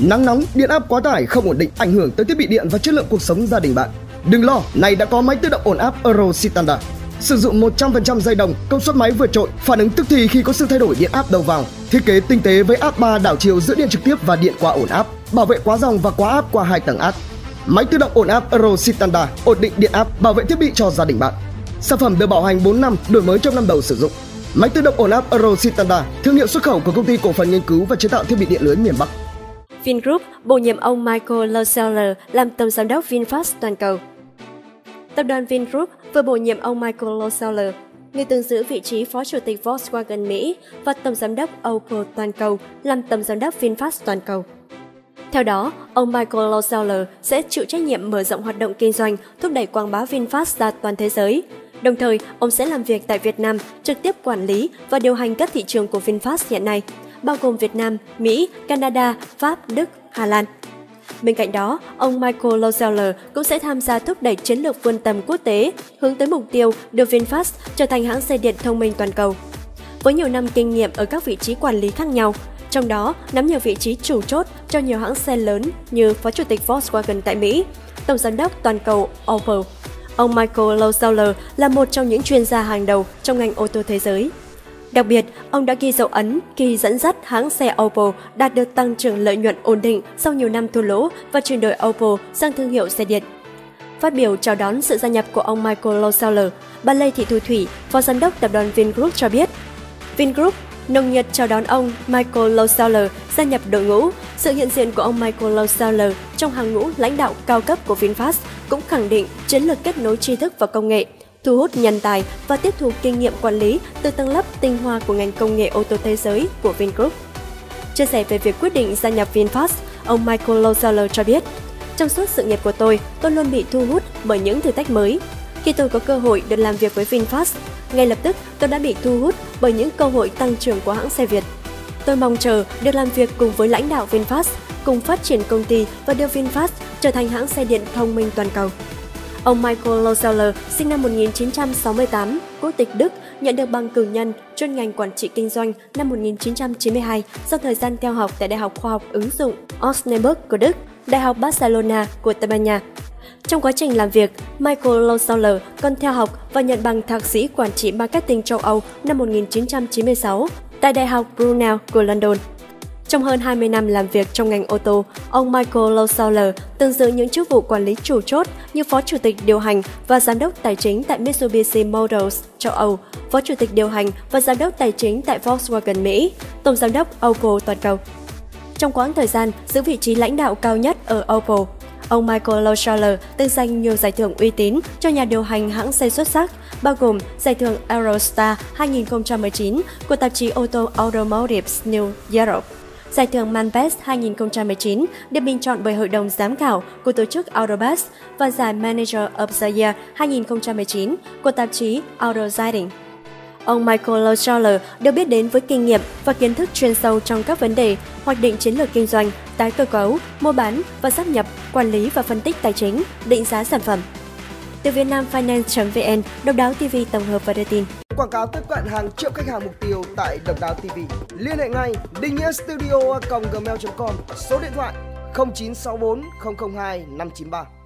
Nắng nóng, điện áp quá tải không ổn định ảnh hưởng tới thiết bị điện và chất lượng cuộc sống gia đình bạn. Đừng lo, này đã có máy tự động ổn áp Euro Standard. Sử dụng 100% dây đồng, công suất máy vượt trội, phản ứng tức thì khi có sự thay đổi điện áp đầu vào. Thiết kế tinh tế với áp 3 đảo chiều giữa điện trực tiếp và điện qua ổn áp, bảo vệ quá dòng và quá áp qua hai tầng áp. Máy tự động ổn áp Euro Standard, ổn định điện áp, bảo vệ thiết bị cho gia đình bạn. Sản phẩm được bảo hành 4 năm, đổi mới trong năm đầu sử dụng. Máy tự động ổn áp Euro Standard, thương hiệu xuất khẩu của công ty cổ phần nghiên cứu và chế tạo thiết bị điện lưới miền Bắc. Vingroup bổ nhiệm ông Michael Louseller làm tổng giám đốc VinFast toàn cầu. Tập đoàn Vingroup vừa bổ nhiệm ông Michael Louseller, người từng giữ vị trí phó chủ tịch Volkswagen Mỹ và tổng giám đốc Opel toàn cầu làm tổng giám đốc VinFast toàn cầu. Theo đó, ông Michael Louseller sẽ chịu trách nhiệm mở rộng hoạt động kinh doanh, thúc đẩy quảng bá VinFast ra toàn thế giới. Đồng thời, ông sẽ làm việc tại Việt Nam, trực tiếp quản lý và điều hành các thị trường của VinFast hiện nay – bao gồm Việt Nam, Mỹ, Canada, Pháp, Đức, Hà Lan. Bên cạnh đó, ông Michael Lozeller cũng sẽ tham gia thúc đẩy chiến lược vươn tầm quốc tế, hướng tới mục tiêu đưa VinFast trở thành hãng xe điện thông minh toàn cầu. Với nhiều năm kinh nghiệm ở các vị trí quản lý khác nhau, trong đó nắm nhiều vị trí chủ chốt cho nhiều hãng xe lớn như Phó Chủ tịch Volkswagen tại Mỹ, Tổng giám đốc toàn cầu Opel. Ông Michael Lozeller là một trong những chuyên gia hàng đầu trong ngành ô tô thế giới. Đặc biệt, ông đã ghi dấu ấn khi dẫn dắt hãng xe Opel đạt được tăng trưởng lợi nhuận ổn định sau nhiều năm thua lỗ và chuyển đổi Opel sang thương hiệu xe điện. Phát biểu chào đón sự gia nhập của ông Michael Louseller, bà Lê Thị Thu Thủy, phó giám đốc tập đoàn Vingroup cho biết, Vingroup nồng nhiệt chào đón ông Michael Louseller gia nhập đội ngũ. Sự hiện diện của ông Michael Louseller trong hàng ngũ lãnh đạo cao cấp của VinFast cũng khẳng định chiến lược kết nối tri thức và công nghệ – thu hút nhân tài và tiếp thu kinh nghiệm quản lý từ tầng lớp tinh hoa của ngành công nghệ ô tô thế giới của Vingroup. Chia sẻ về việc quyết định gia nhập VinFast, ông Michael Lozeller cho biết, trong suốt sự nghiệp của tôi, tôi luôn bị thu hút bởi những thử thách mới. Khi tôi có cơ hội được làm việc với VinFast, ngay lập tức tôi đã bị thu hút bởi những cơ hội tăng trưởng của hãng xe Việt. Tôi mong chờ được làm việc cùng với lãnh đạo VinFast, cùng phát triển công ty và đưa VinFast trở thành hãng xe điện thông minh toàn cầu. Ông Michael Lozeller, sinh năm 1968, quốc tịch Đức, nhận được bằng cử nhân chuyên ngành quản trị kinh doanh năm 1992 sau thời gian theo học tại Đại học Khoa học ứng dụng Osnabrück của Đức, Đại học Barcelona của Tây Ban Nha. Trong quá trình làm việc, Michael Lozeller còn theo học và nhận bằng thạc sĩ quản trị marketing châu Âu năm 1996 tại Đại học Brunel của London. Trong hơn 20 năm làm việc trong ngành ô tô, ông Michael Lowseller từng giữ những chức vụ quản lý chủ chốt như Phó Chủ tịch điều hành và Giám đốc tài chính tại Mitsubishi Motors châu Âu, Phó Chủ tịch điều hành và Giám đốc tài chính tại Volkswagen Mỹ, Tổng Giám đốc Opel toàn cầu. Trong quãng thời gian giữ vị trí lãnh đạo cao nhất ở Opel, ông Michael Losaller từng giành nhiều giải thưởng uy tín cho nhà điều hành hãng xe xuất sắc, bao gồm giải thưởng Eurostar 2019 của tạp chí ô tô Automotive New Europe Giải thưởng Manbest 2019 được bình chọn bởi Hội đồng Giám khảo của tổ chức Autobus và giải Manager of the Year 2019 của tạp chí Autosiding. Ông Michael Lochaler được biết đến với kinh nghiệm và kiến thức chuyên sâu trong các vấn đề hoạch định chiến lược kinh doanh, tái cơ cấu, mua bán và sắp nhập, quản lý và phân tích tài chính, định giá sản phẩm. Từ Vietnam Finance.vn, Độc đáo TV tổng hợp và đưa tin quảng cáo tiếp cận hàng triệu khách hàng mục tiêu tại Độc Đáo TV. Liên hệ ngay Đinh nghĩa studio gmail.com số điện thoại 0964 002 593.